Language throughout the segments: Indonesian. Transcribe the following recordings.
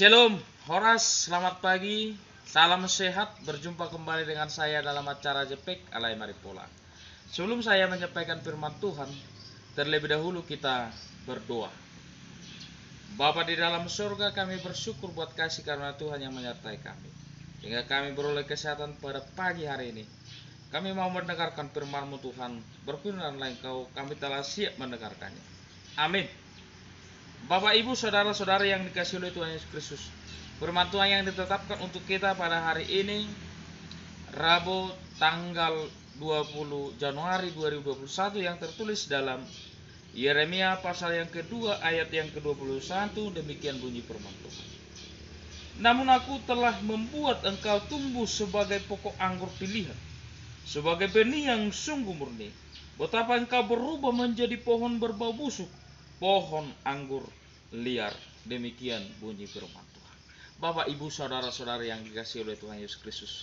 Shalom, Horas, selamat pagi, salam sehat, berjumpa kembali dengan saya dalam acara Jepek Alay Maripola. Sebelum saya menyampaikan firman Tuhan, terlebih dahulu kita berdoa. Bapa di dalam surga kami bersyukur buat kasih karena Tuhan yang menyertai kami. Hingga kami beroleh kesehatan pada pagi hari ini. Kami mau mendengarkan firman-Mu Tuhan, berfirmanlah Engkau, kami telah siap mendengarkannya. Amin. Bapak Ibu saudara-saudara yang dikasih oleh Tuhan Yesus Kristus. Firman Tuhan yang ditetapkan untuk kita pada hari ini Rabu tanggal 20 Januari 2021 yang tertulis dalam Yeremia pasal yang kedua ayat yang ke-21 demikian bunyi firman Tuhan. Namun aku telah membuat engkau tumbuh sebagai pokok anggur pilihan, sebagai benih yang sungguh murni. Betapa engkau berubah menjadi pohon berbau busuk, pohon anggur liar. Demikian bunyi firman Tuhan. Bapak, Ibu, saudara-saudara yang dikasih oleh Tuhan Yesus Kristus.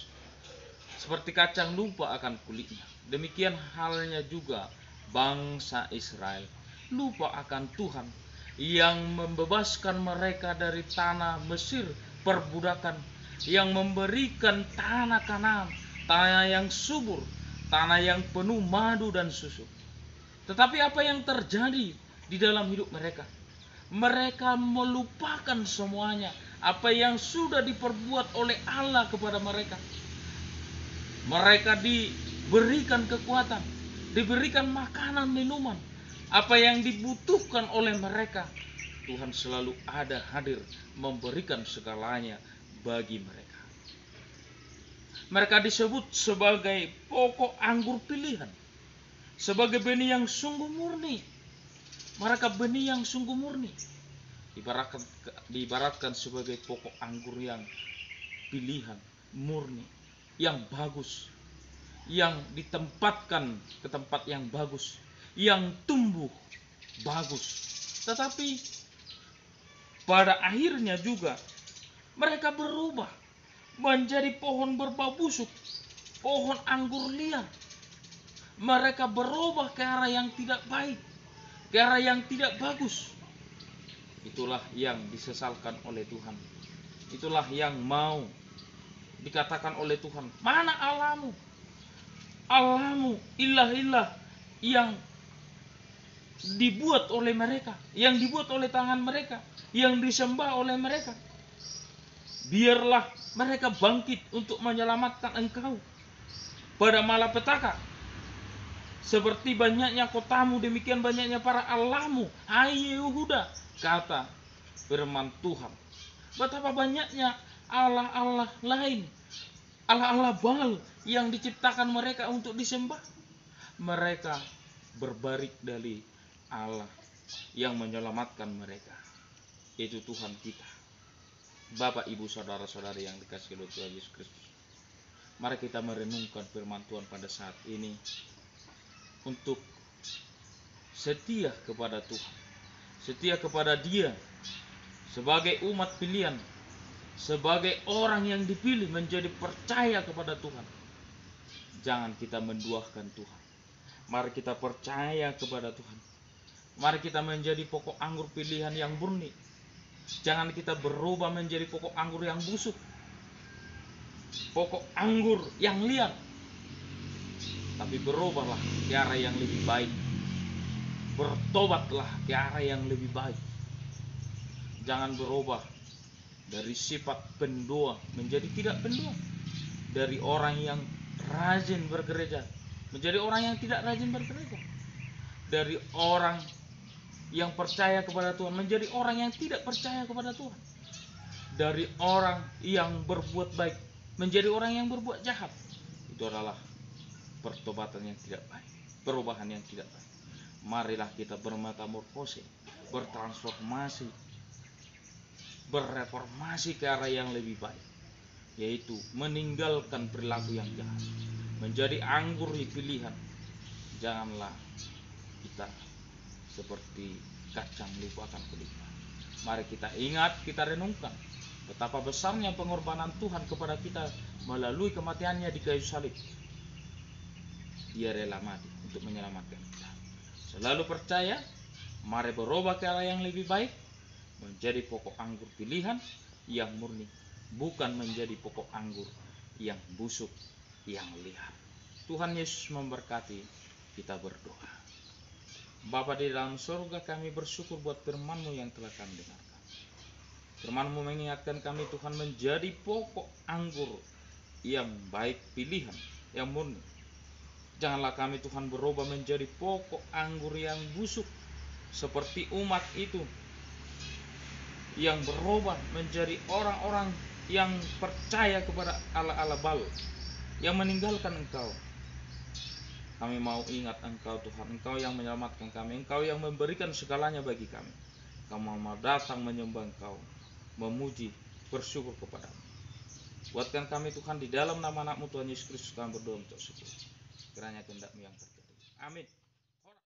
Seperti kacang lupa akan kulitnya. Demikian halnya juga bangsa Israel lupa akan Tuhan yang membebaskan mereka dari tanah Mesir perbudakan yang memberikan tanah kanan tanah yang subur tanah yang penuh madu dan susu tetapi apa yang terjadi di dalam hidup mereka mereka melupakan semuanya. Apa yang sudah diperbuat oleh Allah kepada mereka. Mereka diberikan kekuatan. Diberikan makanan minuman. Apa yang dibutuhkan oleh mereka. Tuhan selalu ada hadir memberikan segalanya bagi mereka. Mereka disebut sebagai pokok anggur pilihan. Sebagai benih yang sungguh murni mereka benih yang sungguh murni diibaratkan diibaratkan sebagai pokok anggur yang pilihan murni yang bagus yang ditempatkan ke tempat yang bagus yang tumbuh bagus. Tetapi pada akhirnya juga mereka berubah menjadi pohon berbau busuk, pohon anggur liar. Mereka berubah ke arah yang tidak baik, ke arah yang tidak bagus. Itulah yang disesalkan oleh Tuhan. Itulah yang mau dikatakan oleh Tuhan. Mana Allahmu? Allahmu ilah-ilah yang dibuat oleh mereka, yang dibuat oleh tangan mereka, yang disembah oleh mereka. Biarlah mereka bangkit untuk menyelamatkan engkau pada malapetaka. Seperti banyaknya kotamu, demikian banyaknya para allahmu. Hai Yehuda, kata firman Tuhan. Betapa banyaknya Allah-Allah lain, Allah-Allah Baal yang diciptakan mereka untuk disembah. Mereka berbarik dari Allah yang menyelamatkan mereka yaitu Tuhan kita Bapak Ibu Saudara-saudari yang dikasih oleh Tuhan Yesus Kristus mari kita merenungkan firman Tuhan pada saat ini untuk setia kepada Tuhan setia kepada dia sebagai umat pilihan sebagai orang yang dipilih menjadi percaya kepada Tuhan jangan kita menduahkan Tuhan mari kita percaya kepada Tuhan Mari kita menjadi pokok anggur pilihan yang murni. Jangan kita berubah menjadi pokok anggur yang busuk. Pokok anggur yang liar. Tapi berubahlah ke arah yang lebih baik. Bertobatlah ke arah yang lebih baik. Jangan berubah dari sifat pendoa menjadi tidak pendoa. Dari orang yang rajin bergereja menjadi orang yang tidak rajin bergereja. Dari orang yang percaya kepada Tuhan menjadi orang yang tidak percaya kepada Tuhan. Dari orang yang berbuat baik menjadi orang yang berbuat jahat. Itu adalah pertobatan yang tidak baik, perubahan yang tidak baik. Marilah kita bermetamorfose, bertransformasi, berreformasi ke arah yang lebih baik, yaitu meninggalkan perilaku yang jahat, menjadi anggur pilihan. Janganlah kita seperti kacang lupakan kulitnya. Mari kita ingat, kita renungkan betapa besarnya pengorbanan Tuhan kepada kita melalui kematiannya di kayu salib. Dia rela mati untuk menyelamatkan kita. Selalu percaya, mari berubah ke arah yang lebih baik, menjadi pokok anggur pilihan, yang murni, bukan menjadi pokok anggur yang busuk, yang liar. Tuhan Yesus memberkati kita berdoa. Bapa di dalam surga kami bersyukur buat firman-Mu yang telah kami dengarkan. Firman-Mu mengingatkan kami Tuhan menjadi pokok anggur yang baik pilihan, yang murni. Janganlah kami Tuhan berubah menjadi pokok anggur yang busuk seperti umat itu yang berubah menjadi orang-orang yang percaya kepada Allah-Allah balu yang meninggalkan engkau. Kami mau ingat engkau Tuhan engkau yang menyelamatkan kami engkau yang memberikan segalanya bagi kami. Kami mau datang menyembah engkau memuji bersyukur kepadamu. Buatkan kami Tuhan di dalam nama anakmu Tuhan Yesus Kristus kami berdoa untuk syukur kiranya kehendakmu yang terjadi. Amin